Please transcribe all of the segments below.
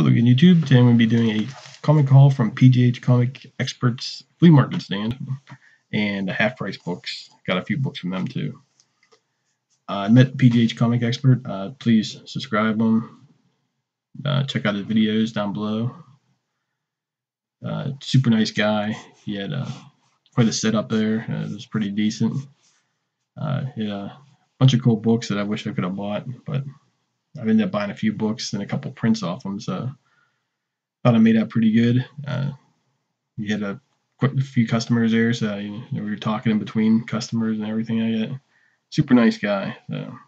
Hello again YouTube. Today I'm going to be doing a comic haul from PGH Comic Experts flea market stand and half price books. Got a few books from them too. Uh, I met PGH Comic Expert. Uh, please subscribe them. Uh, check out his videos down below. Uh, super nice guy. He had uh, quite a setup there. It was pretty decent. he had a bunch of cool books that I wish I could have bought, but I've ended up buying a few books and a couple prints off them, so thought I made out pretty good. Uh, we had a quite a few customers there, so you know, we were talking in between customers and everything. I get super nice guy. So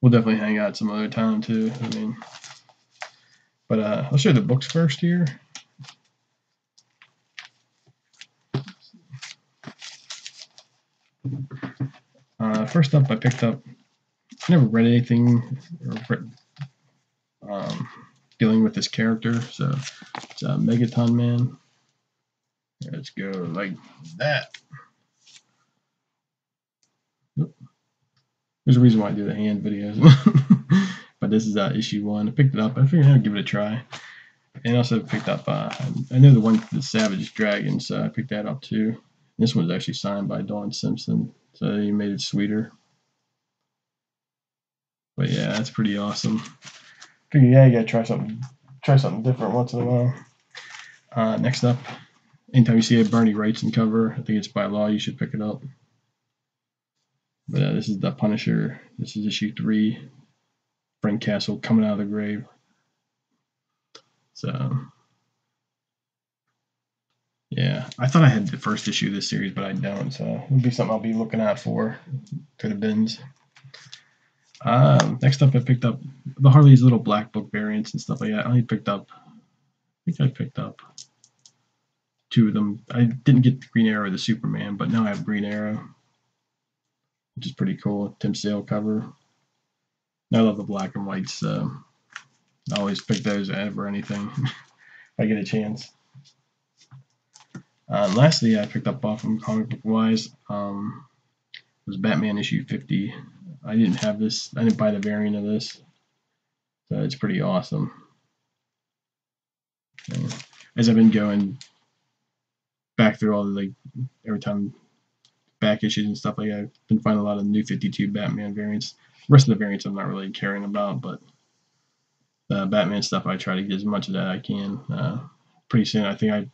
we'll definitely hang out some other time too. I mean, but uh, I'll show you the books first here. Uh, first up, I picked up I never read anything um, dealing with this character, so it's a Megaton Man. Let's go like that. There's a reason why I do the hand videos. but this is uh, issue one. I picked it up. I figured I'd give it a try. And also picked up, uh, I know the one, the Savage Dragon, so I picked that up too. This one's actually signed by Don Simpson, so he made it sweeter. But yeah, that's pretty awesome. yeah, you gotta try something, try something different once in a while. Uh, next up, anytime you see a Bernie Wrightson cover, I think it's by law you should pick it up. But uh, this is the Punisher. This is issue three. Frank Castle coming out of the grave. So yeah, I thought I had the first issue of this series, but I don't. So it'll be something I'll be looking out for to the bins. Um, next up, I picked up the Harley's little black book variants and stuff like that. I only picked up, I think I picked up two of them. I didn't get the Green Arrow or the Superman, but now I have Green Arrow, which is pretty cool. Tim Sale cover. I love the black and whites. So I always pick those over anything if I get a chance. Uh, lastly, I picked up off from Comic Book Wise um, was Batman issue 50. I didn't have this. I didn't buy the variant of this. So it's pretty awesome. And as I've been going back through all the like every time back issues and stuff like that, I've been finding a lot of new 52 Batman variants. The rest of the variants I'm not really caring about, but the Batman stuff I try to get as much of that I can. Uh, pretty soon, I think I'm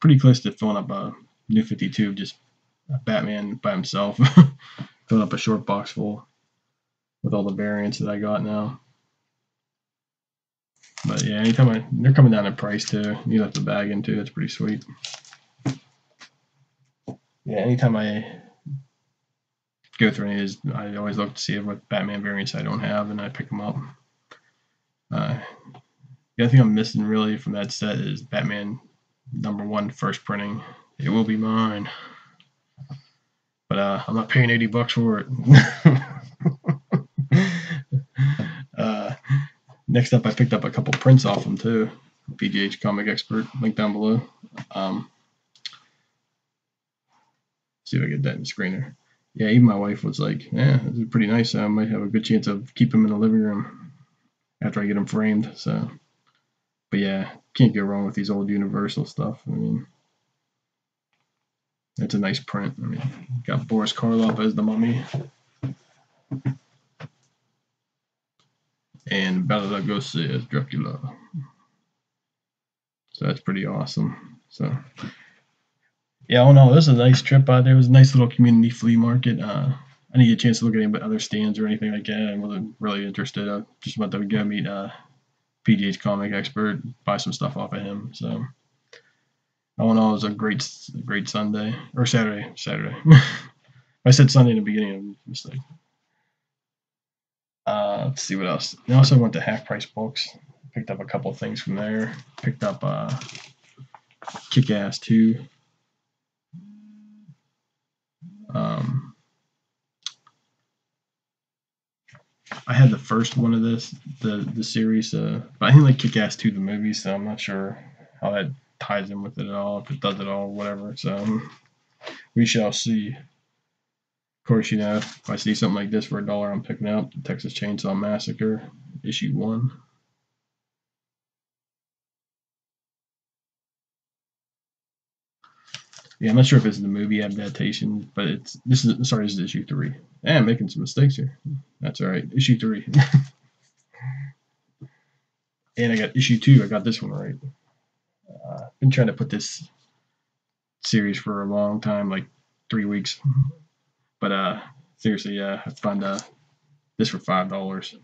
pretty close to filling up a new 52 just a Batman by himself, filling up a short box full with all the variants that I got now. But yeah, anytime I they're coming down in price too. You left the bag in too. That's pretty sweet. Yeah, anytime I go through any of these, I always look to see if what Batman variants I don't have, and I pick them up. Uh, the other thing I'm missing really from that set is Batman number one first printing. It will be mine, but uh, I'm not paying 80 bucks for it. Next up, I picked up a couple prints off them too. PGH Comic Expert, link down below. Um, see if I get that in the screener. Yeah, even my wife was like, "Yeah, this is pretty nice. I might have a good chance of keep them in the living room after I get them framed." So, but yeah, can't go wrong with these old Universal stuff. I mean, it's a nice print. I mean, got Boris Karloff as the mummy. And Bela Lugosi as Dracula. So that's pretty awesome. So yeah, oh no, this is a nice trip out there. It was a nice little community flea market. Uh, I didn't get a chance to look at any other stands or anything like that. I wasn't really interested. I just wanted to go meet uh, PGH comic expert, buy some stuff off of him. So all in all, it was a great, great Sunday or Saturday. Saturday. I said Sunday in the beginning. of mistake. Uh, let's see what else. I also went to Half Price Books. Picked up a couple things from there. Picked up uh, Kick Ass 2. Um, I had the first one of this, the the series, uh, but I didn't like Kick Ass 2, the movie, so I'm not sure how that ties in with it at all, if it does at all, whatever. So um, we shall see. Of course, you know, if I see something like this for a dollar, I'm picking up Texas Chainsaw Massacre, Issue 1. Yeah, I'm not sure if it's the movie adaptation, but it's this is sorry, this is issue three. And I'm making some mistakes here. That's all right. Issue three. and I got issue two. I got this one right. Uh, been trying to put this series for a long time, like three weeks. But uh, seriously, yeah, I found uh, this for five dollars.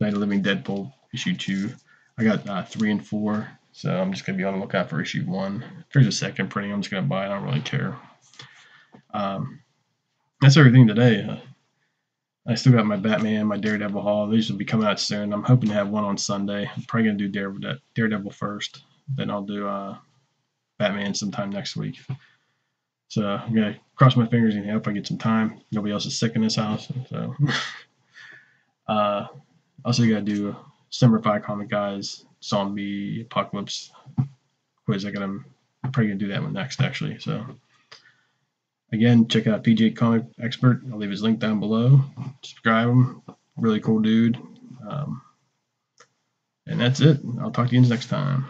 Night of Living Deadpool issue two. I got uh, three and four, so I'm just gonna be on the lookout for issue one. If there's a second printing, I'm just gonna buy it. I don't really care. Um, that's everything today. Uh, I still got my Batman, my Daredevil haul. These will be coming out soon. I'm hoping to have one on Sunday. I'm probably gonna do Daredevil first, then I'll do uh, Batman sometime next week. So I'm gonna cross my fingers and hope I get some time. Nobody else is sick in this house, so. uh, also gotta do Five Comic Guys Zombie Apocalypse quiz. I got I'm probably gonna do that one next actually. So again, check out PJ Comic Expert. I'll leave his link down below. Subscribe him. Really cool dude. Um, and that's it. I'll talk to you next time.